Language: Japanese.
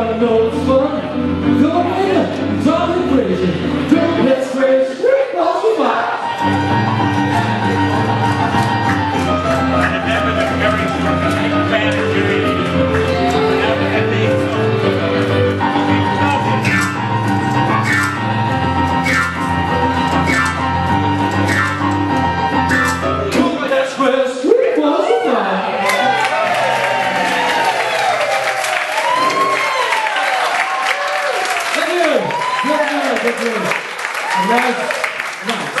I know Nice. Nice.